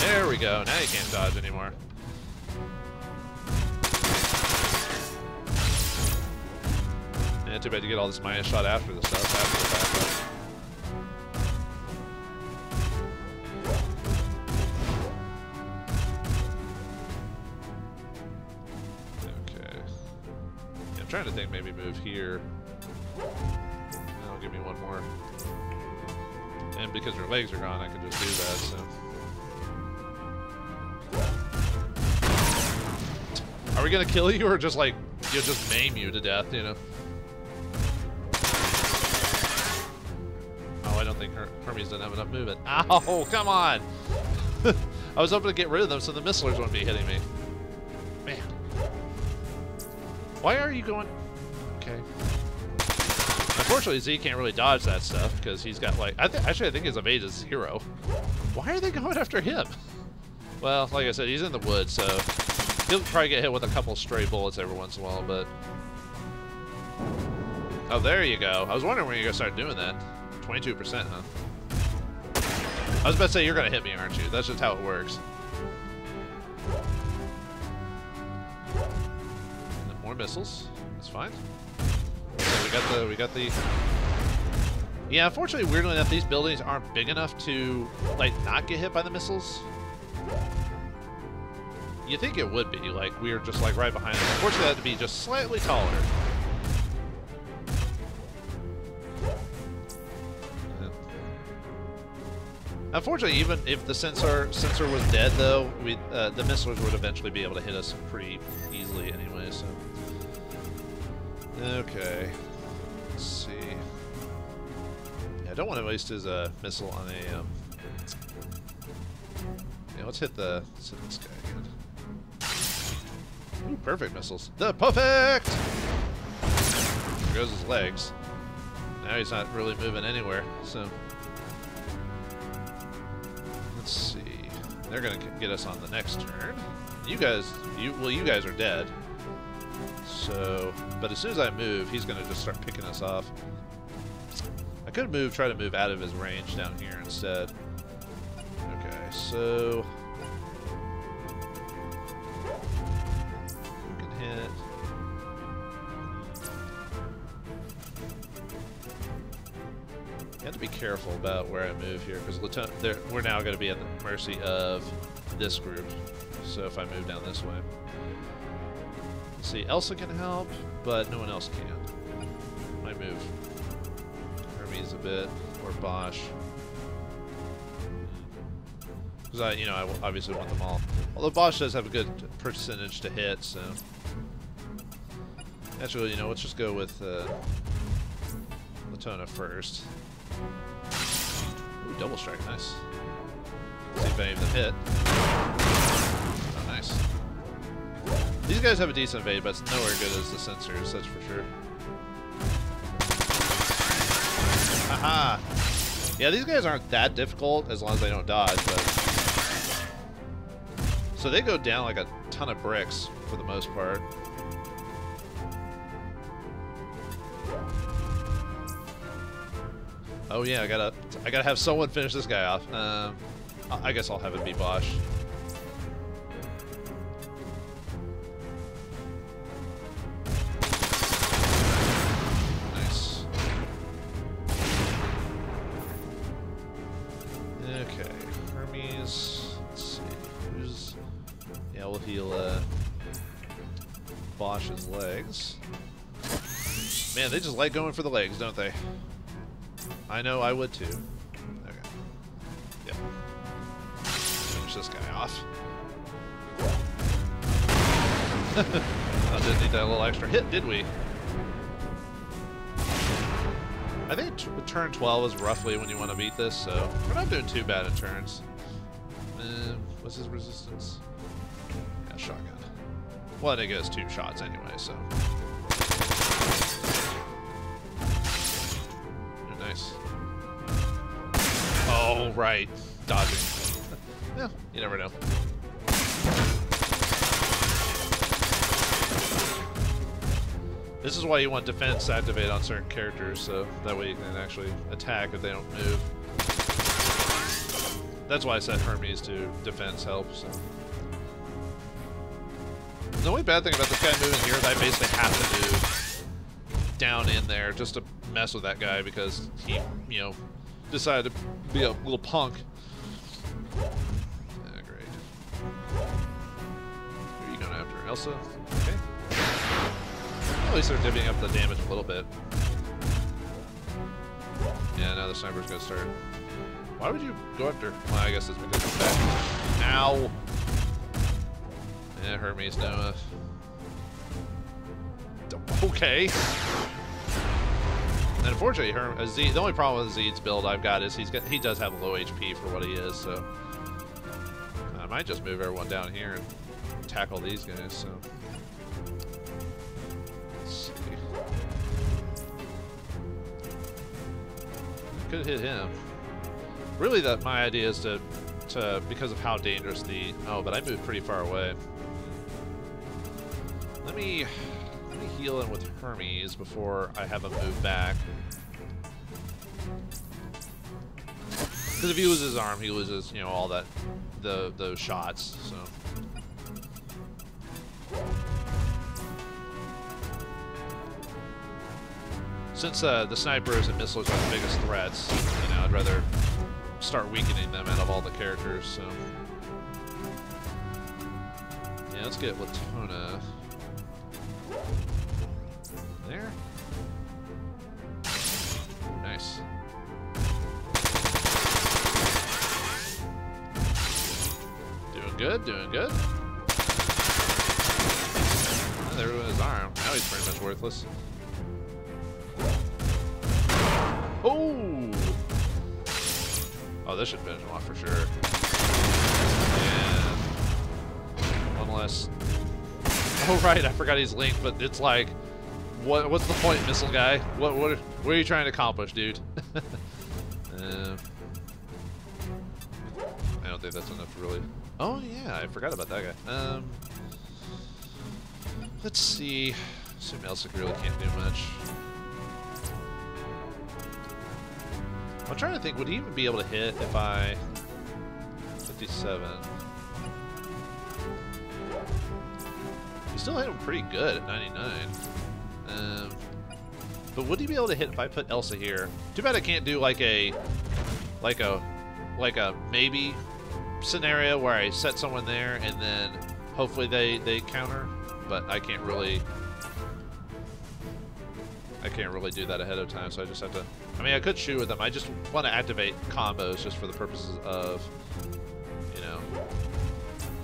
there we go. Now you can't dodge anymore. Yeah, too bad you get all this minus shot after the stuff. After here. That'll give me one more. And because her legs are gone, I can just do that, so. Are we gonna kill you or just like, you'll just maim you to death, you know? Oh, I don't think Her Hermes doesn't have enough movement. Ow, come on! I was hoping to get rid of them so the missilers wouldn't be hitting me. Man. Why are you going... Okay. Unfortunately, Z can't really dodge that stuff because he's got like... I actually, I think his evade is zero. Why are they going after him? Well, like I said, he's in the woods, so he'll probably get hit with a couple stray bullets every once in a while, but... Oh, there you go. I was wondering when you're to start doing that. 22%, huh? I was about to say, you're going to hit me, aren't you? That's just how it works. More missiles. That's fine. So we got the... We got the... Yeah, unfortunately, weirdly enough, these buildings aren't big enough to, like, not get hit by the missiles. You think it would be, like, we are just, like, right behind them. Unfortunately, that had to be just slightly taller. Unfortunately, even if the sensor sensor was dead, though, we uh, the missiles would eventually be able to hit us pretty easily anyway. So, okay, Let's see. Yeah, I don't want to waste his uh, missile on a. Um... Yeah, let's hit the. Let's hit this guy again. Ooh, perfect missiles. The perfect. There goes his legs. Now he's not really moving anywhere. So let's see. They're gonna get us on the next turn. You guys, you well, you guys are dead. So, but as soon as I move, he's gonna just start picking us off. I could move, try to move out of his range down here instead. Okay, so who can hit? You have to be careful about where I move here because we're now going to be at the mercy of this group. So if I move down this way. See, Elsa can help, but no one else can. Might move Hermes a bit, or Bosch. Because I, you know, I obviously want them all. Although Bosch does have a good percentage to hit, so. Actually, you know, let's just go with uh, Latona first. Ooh, double strike, nice. see if any of them hit. These guys have a decent evade, but it's nowhere good as the sensors, that's for sure. Haha! Yeah, these guys aren't that difficult as long as they don't dodge, but... So they go down like a ton of bricks, for the most part. Oh yeah, I gotta, I gotta have someone finish this guy off. Um, I guess I'll have it be Bosch. Like going for the legs, don't they? I know I would too. Okay. Yep. Finish this guy off. I didn't need that little extra hit, did we? I think turn 12 is roughly when you want to beat this, so we're not doing too bad in turns. Um, what's his resistance? Yeah, shotgun. Well, I it has two shots anyway, so. Oh, right. Dodging. yeah, you never know. This is why you want defense activate on certain characters, so that way you can actually attack if they don't move. That's why I set Hermes to defense help, so. The only bad thing about this guy moving here is I basically have to move down in there just to mess with that guy because he, you know, decided to be a little punk. Ah, great. Who are you going after? Elsa? Okay. At least they're divvying up the damage a little bit. Yeah, now the sniper's gonna start. Why would you go after? Well, I guess it's because of that. Ow! Yeah, Hermes Noah. Okay. And unfortunately, Azid, uh, the only problem with Azid's build I've got is he's got, he does have low HP for what he is, so I might just move everyone down here and tackle these guys. So. Could hit him. Really, that my idea is to to because of how dangerous the oh, but I moved pretty far away. Let me heal him with Hermes before I have him move back. Because if he loses his arm, he loses, you know, all that, the those shots. So. Since uh, the snipers and missiles are the biggest threats, you know, I'd rather start weakening them out of all the characters. So. Yeah, let's get Latona there. Nice. Doing good, doing good. And there went his arm. Now he's pretty much worthless. Oh! Oh, this should finish him off for sure. And one less. Oh right, I forgot he's linked, but it's like, what? What's the point, missile guy? What? What? What are you trying to accomplish, dude? uh, I don't think that's enough really. Oh yeah, I forgot about that guy. Um, let's see. Assume Elsik really can't do much. I'm trying to think, would he even be able to hit if I... 57. He still hit him pretty good at 99. But would he be able to hit if I put Elsa here? Too bad I can't do like a... Like a... Like a maybe scenario where I set someone there and then hopefully they, they counter. But I can't really... I can't really do that ahead of time, so I just have to I mean, I could shoot with them. I just want to activate combos just for the purposes of, you know.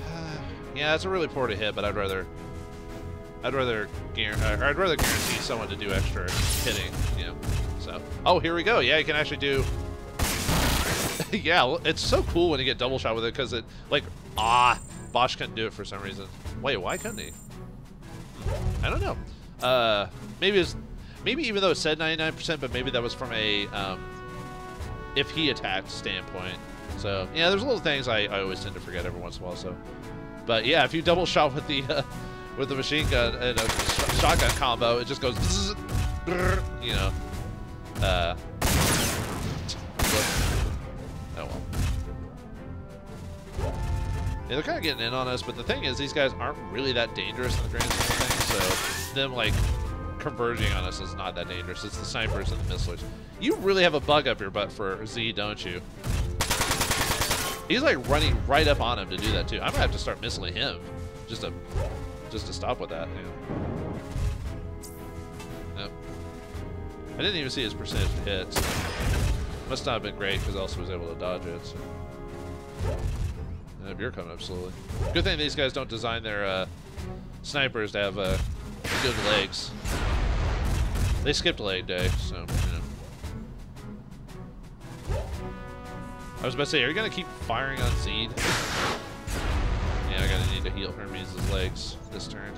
yeah, it's a really poor to hit, but I'd rather, I'd rather, uh, I'd rather guarantee someone to do extra hitting, you know. So, oh, here we go. Yeah, you can actually do. yeah, it's so cool when you get double shot with it because it, like, ah, Bosch couldn't do it for some reason. Wait, why couldn't he? I don't know. Uh, maybe it's Maybe even though it said 99%, but maybe that was from a um, if he attacked standpoint. So yeah, there's little things I, I always tend to forget every once in a while. So, but yeah, if you double shot with the uh, with the machine gun and a sh shotgun combo, it just goes, you know. Uh, oh well. Yeah, they're kind of getting in on us, but the thing is, these guys aren't really that dangerous in the grand scheme of things. So them like converging on us is not that dangerous. It's the snipers and the missilers. You really have a bug up your butt for Z, don't you? He's like running right up on him to do that too. I'm gonna have to start missiling him, just to, just to stop with that. Nope. I didn't even see his percentage of hits. Must not have been great because Elsa was able to dodge it. So. you're coming up slowly. Good thing these guys don't design their uh, snipers to have uh, good legs. They skipped leg day, so, you know. I was about to say, are you going to keep firing on Zead? Yeah, I need to heal Hermes' legs this turn.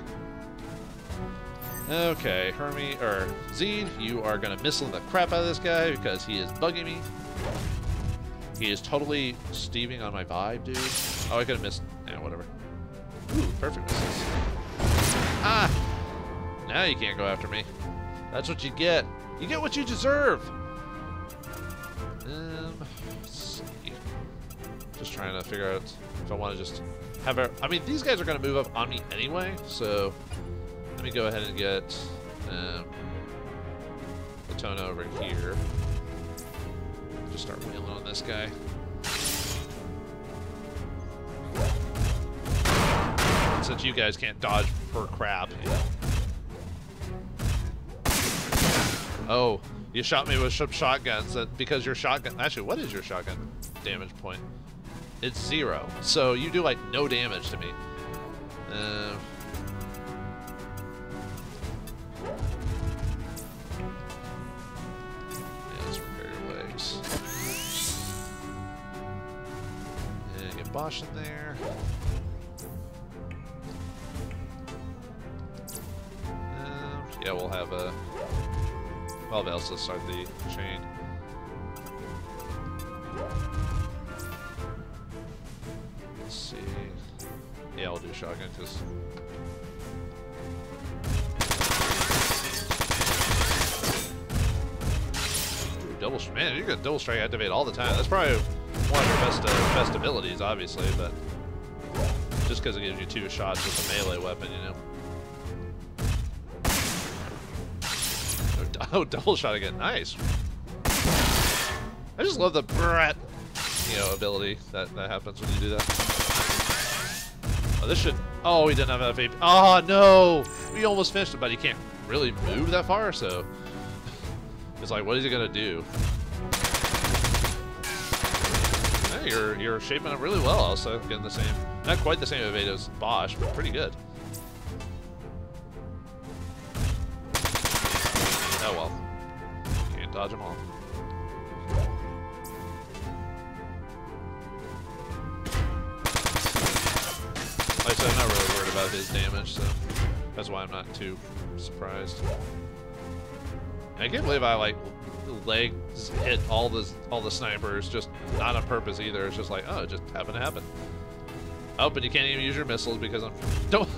Okay, Hermes, or Zead, you are gonna missile the crap out of this guy because he is bugging me. He is totally steaming on my vibe, dude. Oh, I could have missed. Yeah, whatever. Ooh, perfect misses. Ah! Now you can't go after me. That's what you get. You get what you deserve. Um, just trying to figure out if I want to just have a. I mean, these guys are going to move up on me anyway, so let me go ahead and get um, Latona over here. Just start wheeling on this guy. Since you guys can't dodge for crap. Oh, you shot me with some shotguns because your shotgun. Actually, what is your shotgun damage point? It's zero. So you do like no damage to me. Uh, yeah, let's repair your legs. And get Bosch in there. Uh, yeah, we'll have a. Well, they also start the chain. Let's see. Yeah, I'll do shotgun because. Double man, you got double strike activate all the time. That's probably one of your best uh, best abilities, obviously, but just because it gives you two shots with a melee weapon, you know. Oh, double shot again. Nice. I just love the brat, you know, ability that, that happens when you do that. Oh, this should... Oh, he didn't have enough AP. Oh, ah, no! We almost finished it, but he can't really move that far, so... It's like, what is he to do? Hey, you're, you're shaping up really well, Elsa. Getting the same... Not quite the same evade as Bosch, but pretty good. Oh well. Can't dodge them all. Said, I'm not really worried about his damage, so that's why I'm not too surprised. I can't believe I like legs hit all the all the snipers just not on purpose either. It's just like, oh, it just happened to happen. Oh, but you can't even use your missiles because I'm don't.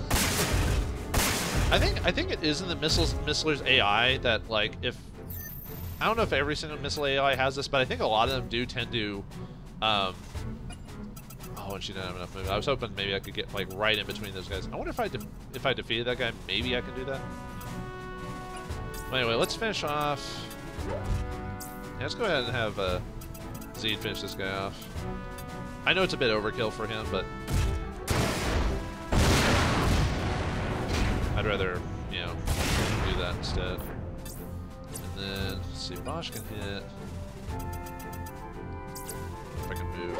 I think I think it is in the missiles Missler's AI that like if I don't know if every single missile AI has this, but I think a lot of them do tend to. Um, oh, and she didn't have enough movement. I was hoping maybe I could get like right in between those guys. I wonder if I if I defeated that guy, maybe I can do that. Well, anyway, let's finish off. Yeah, let's go ahead and have uh, Zead finish this guy off. I know it's a bit overkill for him, but I'd rather, you know, do that instead. And then, see, Bosch can hit. If I can move.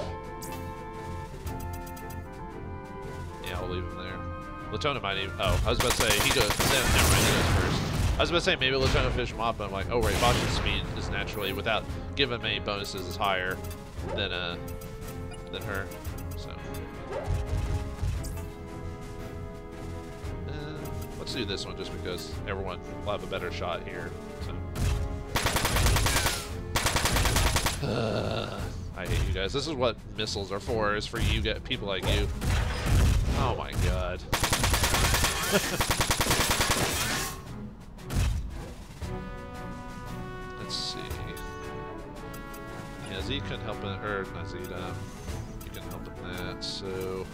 Yeah, I'll leave him there. Latona might even. Oh, I was about to say, he goes. Never mind, he goes first. I was about to say, maybe Latona fish him off, but I'm like, oh, right, Bosch's speed is naturally, without giving any bonuses, is higher than, uh, than her. So. Uh, let's do this one just because everyone will have a better shot here. So. Uh, I hate you guys. This is what missiles are for, is for you get people like you. Oh my god. Let's see. Yeah, Z help it, or not Z, help in that, so...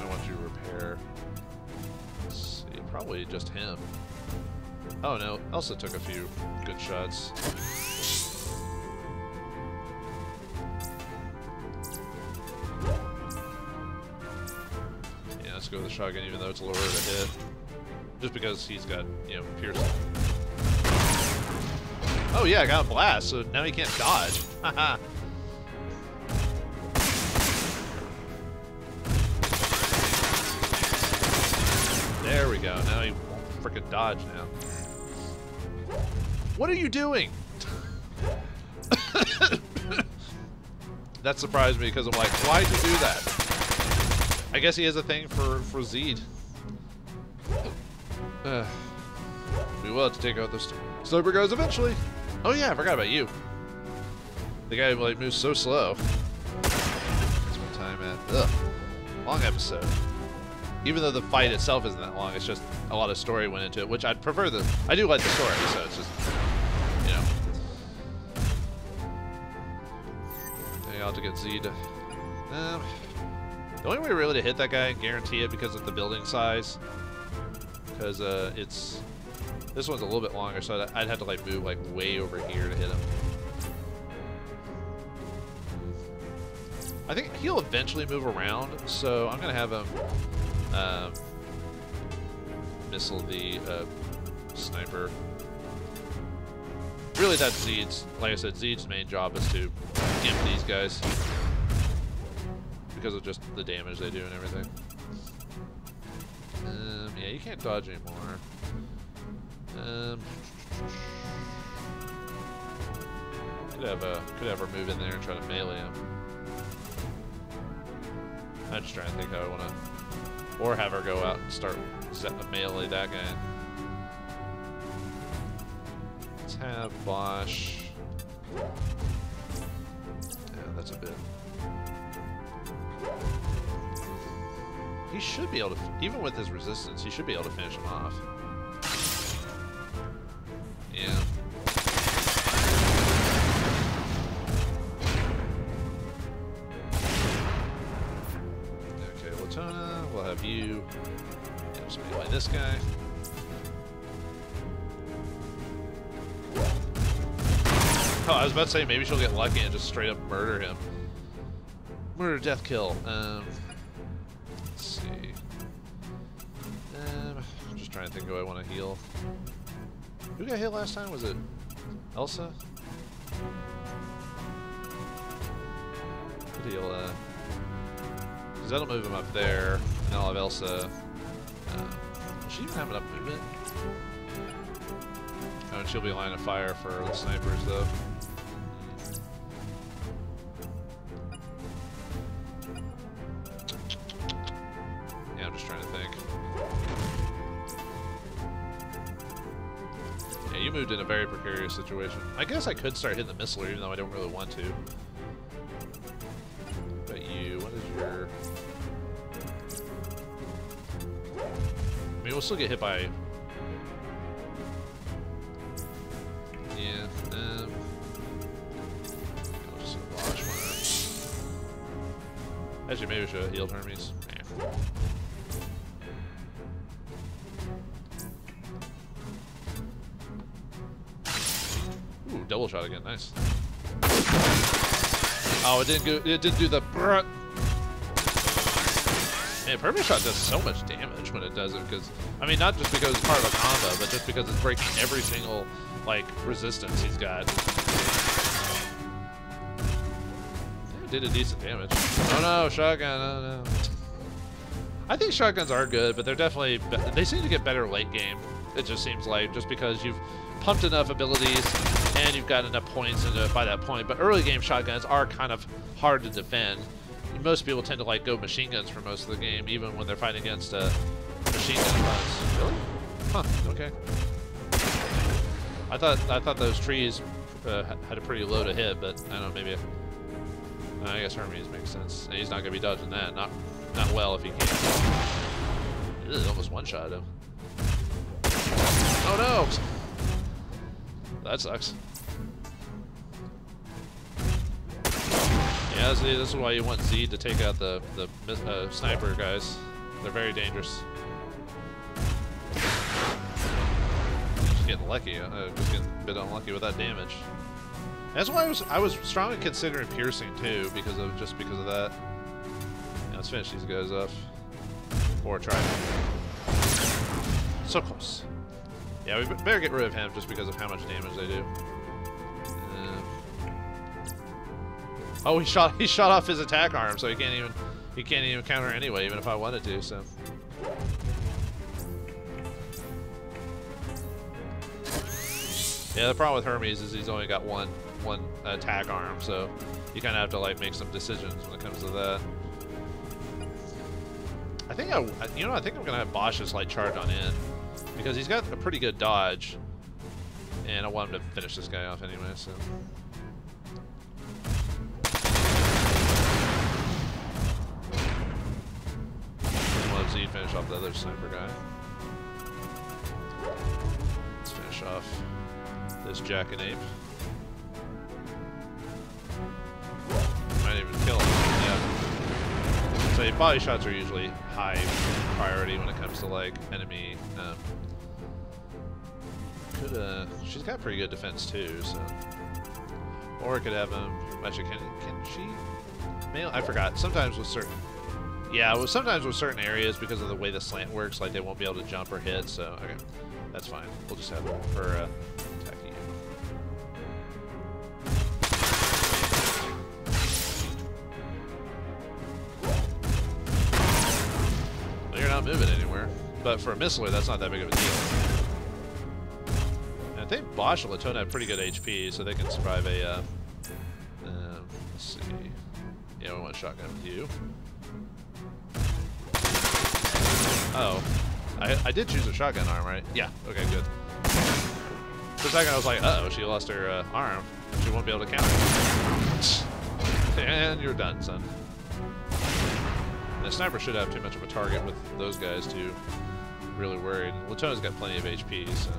I want you to repair. Let's see, probably just him. Oh no, Elsa took a few good shots. Yeah, let's go with the shotgun even though it's a little lower to hit. Just because he's got, you know, piercing. Oh yeah, I got a blast, so now he can't dodge. There we go, now he won't frickin' dodge now. What are you doing? that surprised me because I'm like, why'd you do that? I guess he has a thing for, for Zead. Uh, we will have to take out those sniper guys eventually. Oh yeah, I forgot about you. The guy like moves so slow. That's what time at. Ugh. Long episode. Even though the fight itself isn't that long, it's just a lot of story went into it, which I'd prefer the. I do like the story, so it's just, you know. I'll have to get Zead. Um, the only way really to hit that guy and guarantee it because of the building size, because uh, it's this one's a little bit longer, so I'd, have to like move like way over here to hit him. I think he'll eventually move around, so I'm gonna have him um, missile the uh, sniper. Really, that's Zead's. Like I said, Zead's main job is to gimp these guys because of just the damage they do and everything. Um, yeah, you can't dodge anymore. Um, could have a could have her move in there and try to melee him. I'm just trying to think how I want to, or have her go out and start setting a melee that guy. Let's have Bosch. Yeah, that's a bit. He should be able to, even with his resistance, he should be able to finish him off. Yeah. Okay, Latona, we'll have you. Yeah, this guy. Oh, I was about to say maybe she'll get lucky and just straight up murder him. Murder, death, kill. Um, let's see. Um, I'm just trying to think who I want to heal. Who got hit last time? Was it Elsa? Could heal, uh... Because that'll move him up there, and I'll have Elsa... Uh, she even have enough movement? Oh, and she'll be line of fire for the snipers, though. Situation. I guess I could start hitting the missile, even though I don't really want to. But you, what is your... I mean, we'll still get hit by... Yeah, um... I'll just. Actually, maybe we should have healed Hermes. Oh, it didn't go. It didn't do the. Brr. Man, perfect shot does so much damage when it does it because I mean not just because it's part of a combo, but just because it's breaking every single like resistance he's got. It did a decent damage. Oh no, shotgun! Oh no. I think shotguns are good, but they're definitely they seem to get better late game. It just seems like just because you've pumped enough abilities and you've got enough points by that point. But early game shotguns are kind of hard to defend. Most people tend to like go machine guns for most of the game, even when they're fighting against uh, machine gun. Really? Huh. Okay. I thought I thought those trees uh, had a pretty low to hit, but I don't know. Maybe. I guess Hermes makes sense. He's not gonna be dodging that. Not not well if he can. Ugh, almost one shot him. Oh no! That sucks. Yeah, this is why you want Z to take out the the uh, sniper guys. They're very dangerous. Just getting lucky. Uh, just getting a bit unlucky with that damage. That's why I was I was strongly considering piercing too, because of just because of that. Yeah, let's finish these guys off. Or try. So close. Yeah, we better get rid of him just because of how much damage they do. Oh, he shot he shot off his attack arm, so he can't even he can't even counter anyway, even if I wanted to. So. Yeah, the problem with Hermes is he's only got one one attack arm, so you kind of have to like make some decisions when it comes to that. I think I, you know, I think I'm gonna have Bosch just like charge on in because he's got a pretty good dodge, and I want him to finish this guy off anyway. So. Have Z finish off the other sniper guy. Let's finish off this Jackanape. Might even kill him. Yeah. So body shots are usually high priority when it comes to like enemy. Um, could uh, she's got pretty good defense too, so. Or it could have him. Actually, can can she? Mail? I forgot. Sometimes with certain. Yeah, well, sometimes with certain areas because of the way the slant works, like they won't be able to jump or hit. So okay, that's fine. We'll just have her uh, attacking you. Well, you're not moving anywhere, but for a missiler, that's not that big of a deal. And I think Bosch and Latona have pretty good HP, so they can survive a. Uh, um, let's see. Yeah, we want shotgun with you. Oh. I, I did choose a shotgun arm, right? Yeah, okay, good. For a second I was like, uh oh she lost her uh, arm. She won't be able to counter. and you're done, son. The sniper should have too much of a target with those guys too. really worried. Latona's got plenty of HP, so.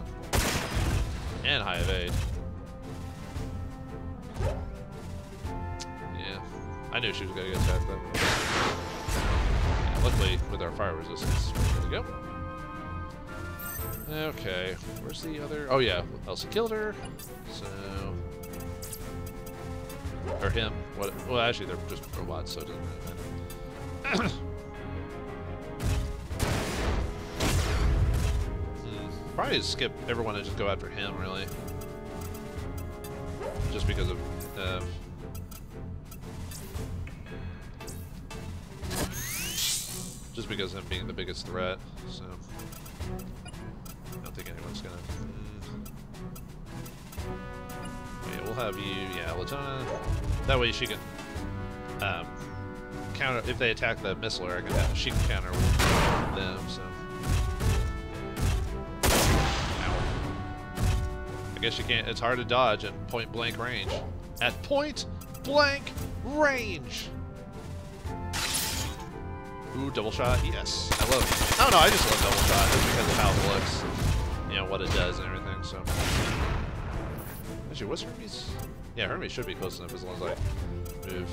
And high evade. Yeah. I knew she was gonna get attacked though. Luckily, with our fire resistance, there we go. Okay, where's the other? Oh yeah, Elsa killed her. So, or him. What? Well, actually, they're just robots, so it doesn't really matter. Probably skip everyone and just go after him, really. Just because of. Uh, just because him being the biggest threat, so. I don't think anyone's gonna. Mm. Yeah, we'll have you. Yeah, Latona. That way she can um, counter if they attack the missile, I can she can counter with them. So. Ow. guess you can't. It's hard to dodge at point blank range. At point blank range. Ooh, double shot. Yes, I love. I don't know. Oh, I just love double shot just because of how it looks. You know what it does and everything. So. Actually, what's Hermes? Yeah, Hermes should be close enough as long as I move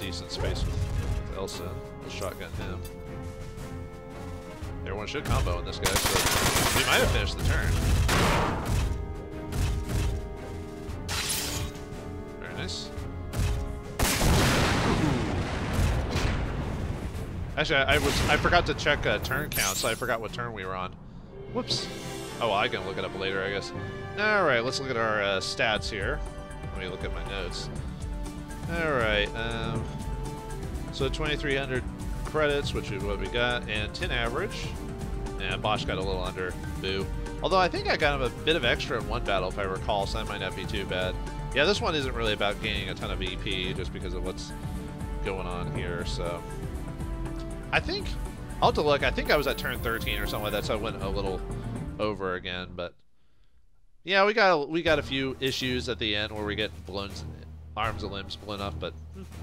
decent space with, with Elsa. I'll shotgun him. Everyone should combo on this guy, so we might have finished the turn. Actually, I, was I forgot to check uh, turn count, so I forgot what turn we were on. Whoops. Oh, well, I can look it up later, I guess. All right, let's look at our uh, stats here. Let me look at my notes. All right. Um, so 2,300 credits, which is what we got, and 10 average. And Bosch got a little under. Boo. Although I think I got him a bit of extra in one battle, if I recall, so that might not be too bad. Yeah, this one isn't really about gaining a ton of EP, just because of what's going on here, so... I think, I'll have to look, I think I was at turn 13 or something like that, so I went a little over again, but... Yeah, we got we got a few issues at the end where we get blown, arms and limbs blown up, but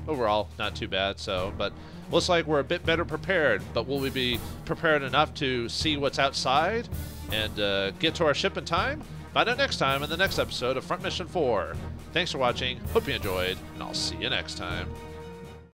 overall, not too bad, so, but... Looks like we're a bit better prepared, but will we be prepared enough to see what's outside and uh, get to our ship in time? Find out next time in the next episode of Front Mission 4. Thanks for watching, hope you enjoyed, and I'll see you next time.